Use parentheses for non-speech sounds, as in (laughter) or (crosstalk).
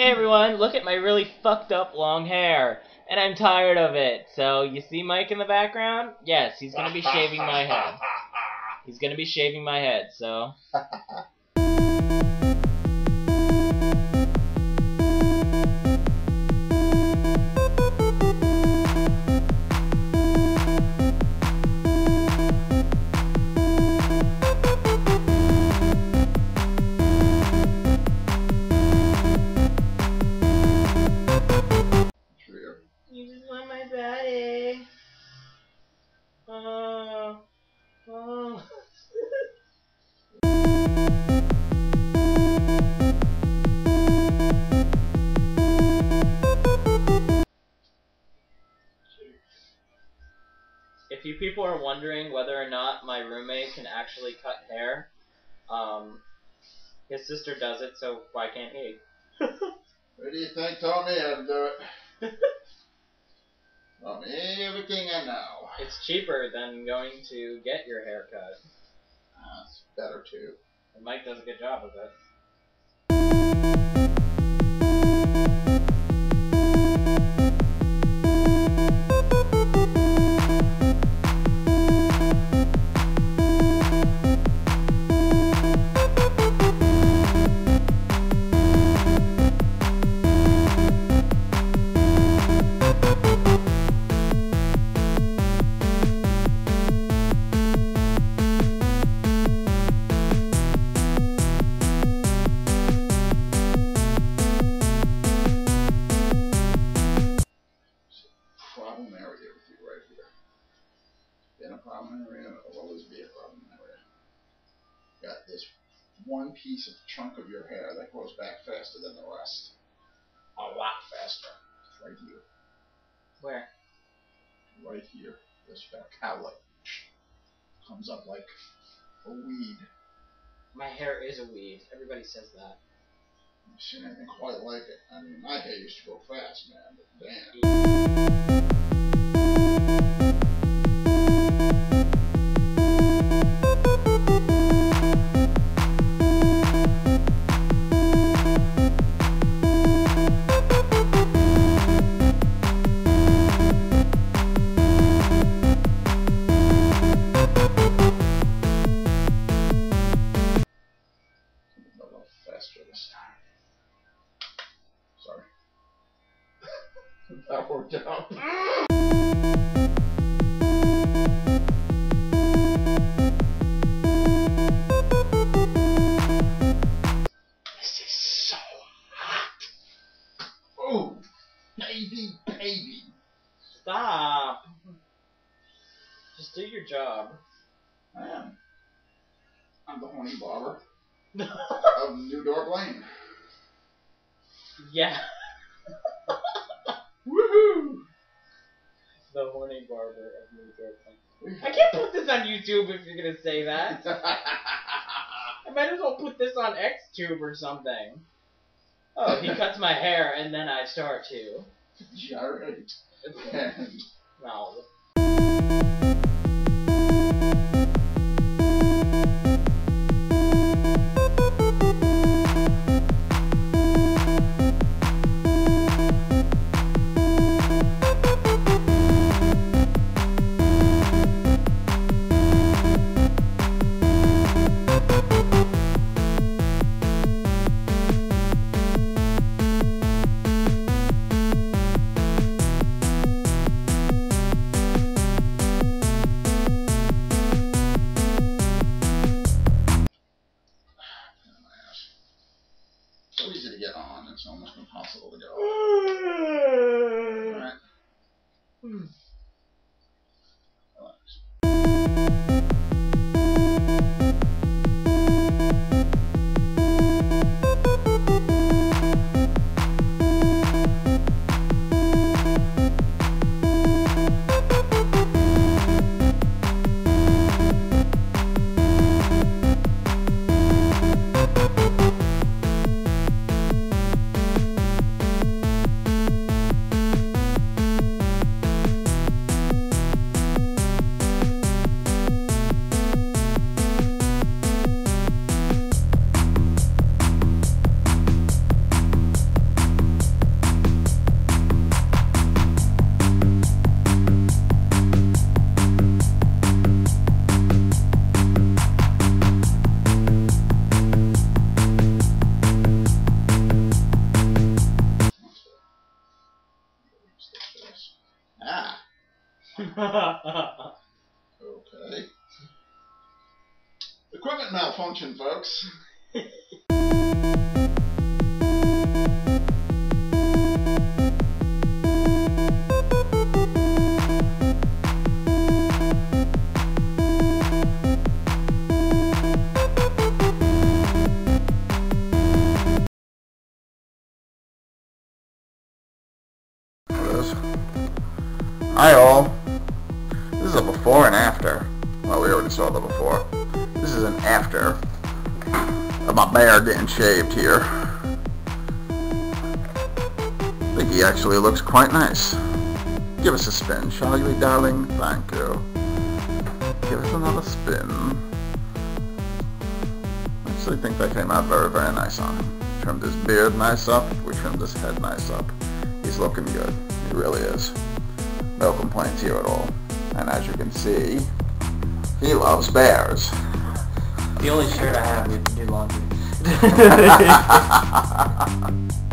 Hey everyone, look at my really fucked up long hair. And I'm tired of it. So, you see Mike in the background? Yes, he's gonna be shaving my head. (laughs) He's gonna be shaving my head, so. (laughs) If you people are wondering whether or not my roommate can actually cut hair, um, his sister does it, so why can't he? What do you think taught me how to do it? Taught me everything I know. It's cheaper than going to get your hair cut. That's better too. And Mike does a good job of it. One piece of chunk of your hair that grows back faster than the rest. A lot faster. It's right here. Where? Right here. This back outlet comes up like a weed. My hair is a weed. Everybody says that. I've seen anything quite like it. I mean, my hair used to grow fast, man, but damn. Sorry. (laughs) that worked out. This is so hot. Oh, baby, baby. Stop. Just do your job. I am. I'm the horny barber (laughs) of New Dorp Lane. Yeah. (laughs) Woohoo! The horny barber of New York. (laughs) I can't put this on YouTube if you're gonna say that. I might as well put this on XTube or something. Oh, he (laughs) cuts my hair and then I start to. Gyrate. Easy to get on, it's almost impossible to get off. (sighs) Hmm. Alright. Okay. Equipment malfunction, folks. Hi all. Before and after. Well, we already saw the before. This is an after of my bear getting shaved here. I think he actually looks quite nice. Give us a spin, shall you, darling? Thank you. Give us another spin. I actually think that came out very, very nice on him. Trimmed his beard nice up. We trimmed his head nice up. He's looking good. He really is. No complaints here at all. And as you can see, he loves bears. The only shirt I have, have to do laundry. (laughs) (laughs)